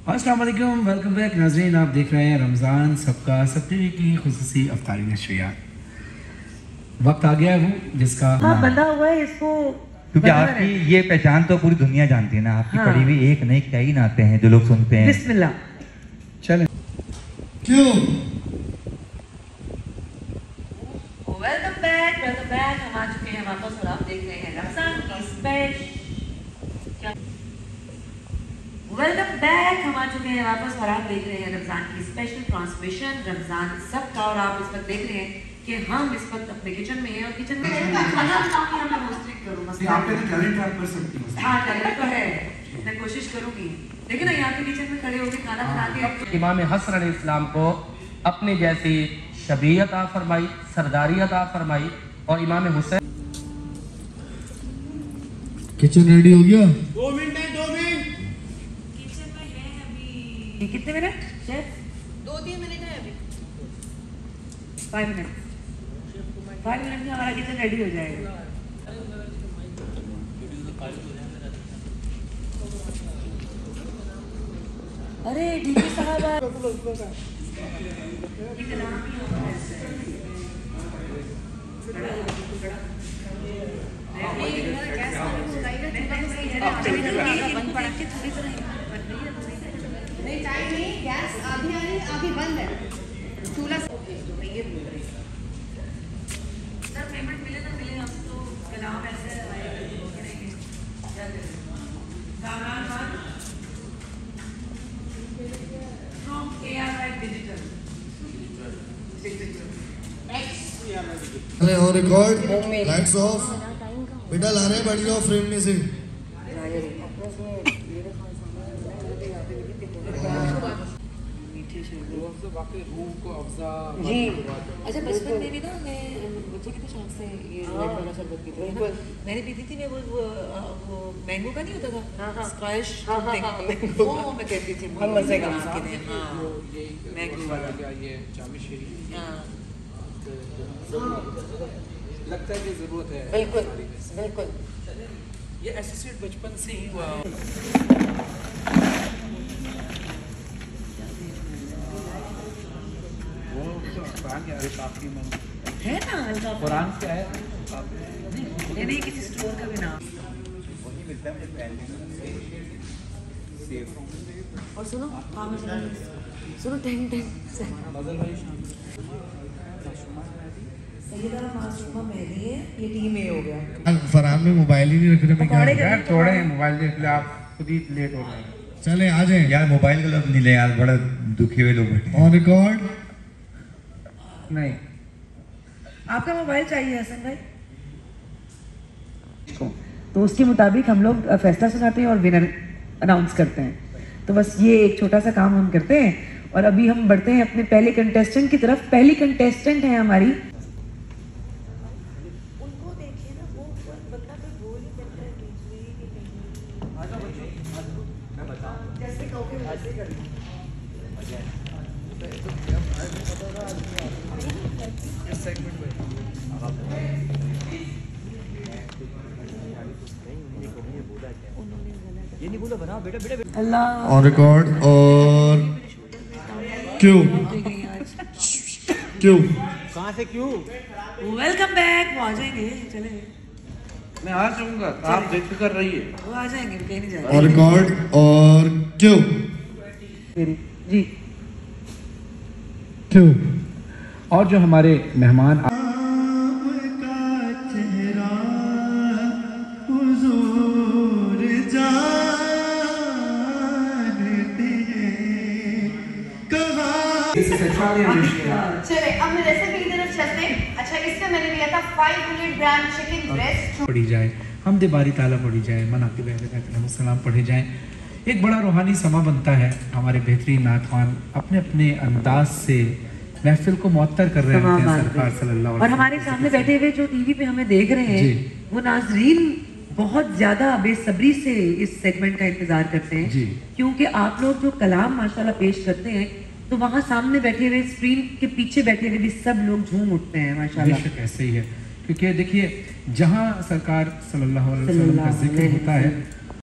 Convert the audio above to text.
अस्सलाम वालेकुम welcome back नाजरीन आप देख रहे हैं रमज़ान सबका सब टीवी की खसूसी अफ्तारी नशरियात वक्त आ गया है वो जिसका हाँ बंधा हुआ है इसको क्योंकि आपकी ये पहचान तो पूरी दुनिया जानती है ना आपकी हाँ। पढ़ी हुई एक नई कई नाते हैं जो लोग सुनते हैं। बिस्मिल्लाह। चलें। क्यों? वेलकम बैक वेलकम बैक हम आ चुके हैं वापस और आप देख रहे हैं रमज़ान की स्पेशल वेलकम बैक हम आ चुके हैं वापस और आप देख रहे हैं रमज़ान की स्पेशल ट्रांसमिशन रमज़ान सबका और आप इस वक्त देख रहे हैं कि हम इस वक्त अपने किचन में हैं और किचन में खाना बनाऊँगी, मैं रोस्टिंग करूँ मसला आप कहते टैलेंट आप कर सकती हो। हाँ टैलेंट तो है। मैं कोशिश करूँगी। देखिए ना यहाँ पे किचन में खड़े होकर खाना बना के इमाम हसन इस्लाम को अपने जैसी शबीयत आ फरमाई सरदारी आ फरमाई और इमाम हुसैन किचन रेडी हो गया? ये कितने मिनट? शेफ दो तीन मिनट है अभी। फाइव मिनट फाइव मिनट में हमारा किचन रेडी हो जाएगा। अरे डीपी साहब आप- नहीं टाइम नहीं गैस आधी आ रही है आधी बंद है। चूल्हा सर पेमेंट मिले ना मिले हम तो कलाम ऐसे करेंगे क्या करें? Kamran Khan? From A R I digital और रिकॉर्ड लाइट्स ऑफ़ बेटा ला रहे हैं फ्रेम में से। जी। अच्छा बचपन में भी ना मैं बच्चों की तो शौक से ये रेड वाला शरबत पीती थी मैंने पीती थी मैं वो वो मैंगो का नहीं होता था? स्क्वैश वो मैं कहती थी बहुत मज़े का। उसके लिए हाँ। मैंगो वाला। हाँ। लगता है कि ज़रूरत है। बिल्कुल बिल्कुल। ये एसोसिएट बचपन से ही हुआ वो तो कुरान के अरे काफ़ी मन है? ना हल्का कुरान क्या है? नहीं नहीं किसी स्टोर का भी नाम। और सुनो हाँ सुनो। टेंग टेंग सैयदा मासूमा मेहदी है ये टीम ए हो गया। फरहान में मोबाइल ही नहीं रख रहे? यार छोड़े मोबाइल देख ले आप खुद ही लेट हो रहे हैं चले आ जाए। यार मोबाइल का लफ्ज नहीं ले यार बड़ा दुखी हुए लोग बैठे ऑन रिकॉर्ड नहीं। आपका मोबाइल चाहिए हसन भाई? तो उसके मुताबिक हम लोग फैसला सुनाते हैं और विनर अनाउंस करते हैं। तो बस ये एक छोटा सा काम हम करते हैं और अभी हम बढ़ते हैं अपने पहले कंटेस्टेंट की तरफ़। पहली कंटेस्टेंट है हमारी। उनको देखिए ना वो ऑन रिकॉर्ड और क्यों? क्यों? कहाँ से क्यों? वेलकम बैक वो आ जाएँगे चले। मैं आ जाऊँगा आप ज़िक्र कर रही है वो आ जाएँगे कहीं नहीं जाएँगे। ऑन रिकॉर्ड और क्यों? जी। क्यों? और जो हमारे मेहमान चले अब मैं रेसिपी की तरफ़ चलते हैं। अच्छा इसमें मैंने लिया था 500 ग्राम चिकन ब्रेस्ट पढ़ी जाए। हम दे बारी ताला पढ़ी जाए मनाकिब सलाम पढ़े जाए। एक बड़ा रूहानी समा बनता है हमारे बेहतरीन नात खान। अपने अपने अंदाज से महफिल को मुअत्तर कर रहे हैं सरकार। सल्लल्लाहु और हमारे सामने बैठे हुए जो टीवी पे हमें देख रहे हैं वो नाजरीन बहुत ज़्यादा बेसब्री से इस सेगमेंट का इंतज़ार करते हैं। क्योंकि आप लोग जो कलाम माशाल्लाह पेश करते हैं तो वहाँ सामने बैठे हुए स्क्रीन के पीछे बैठे हुए भी सब लोग झूम उठते हैं माशाल्लाह ऐसे ही है क्योंकि देखिए जहाँ सरकार सल्लल्लाहु अलैहि वसल्लम का ज़िक्र होता है।